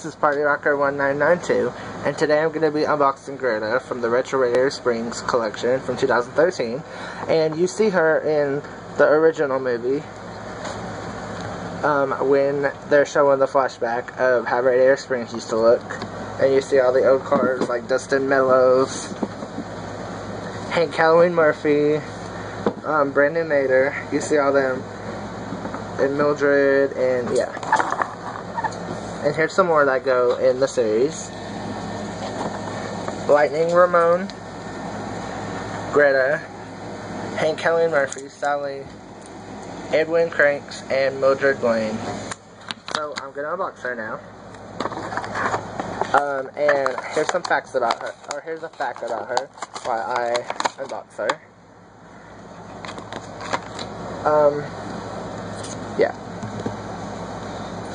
This is Party Rocker 1992, and today I'm going to be unboxing Greta from the Retro Radiator Springs collection from 2013. And you see her in the original movie um, when they're showing the flashback of how Radiator Springs used to look. And you see all the old cars like Dustin Mellows, Hank Halloween Murphy, um, Brandon Nader. You see all them, and Mildred, and yeah. And here's some more that go in the series. Lightning Ramon, Greta, Hank Kelly Murphy, Sally, Edwin Kranks, and Mildred Blaine. So I'm gonna unbox her now. Um, and here's some facts about her, or here's a fact about her while I unbox her. Um,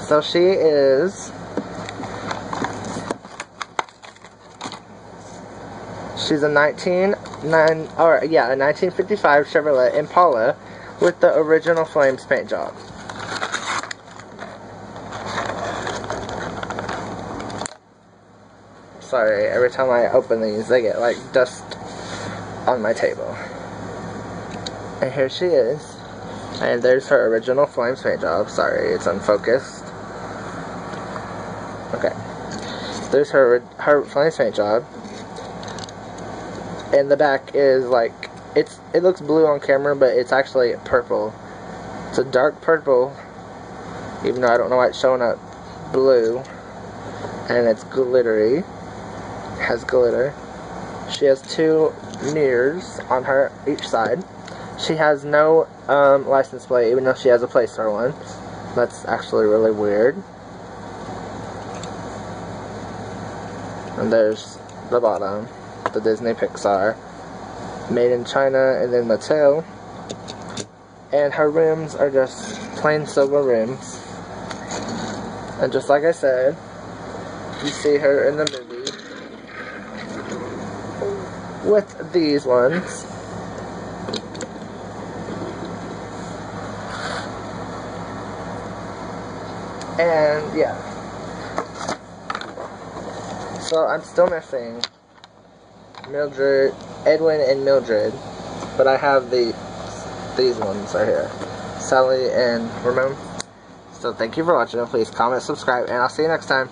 So she is She's a 19 nine or yeah, a 1955 Chevrolet Impala with the original Flames paint job. Sorry, every time I open these, they get like dust on my table. And here she is. And there's her original Flames paint job. Sorry, it's unfocused. Okay. There's her her Flames paint job. And the back is like it's it looks blue on camera, but it's actually purple. It's a dark purple, even though I don't know why it's showing up blue. And it's glittery. Has glitter. She has two mirrors on her each side. She has no um, license plate, even though she has a Playstar one. That's actually really weird. And there's the bottom, the Disney Pixar. Made in China and then Mattel. And her rims are just plain silver rims. And just like I said, you see her in the movie with these ones. And yeah. So I'm still missing Mildred, Edwin and Mildred, but I have the these ones right here, Sally and Ramon. So thank you for watching. Please comment, subscribe, and I'll see you next time.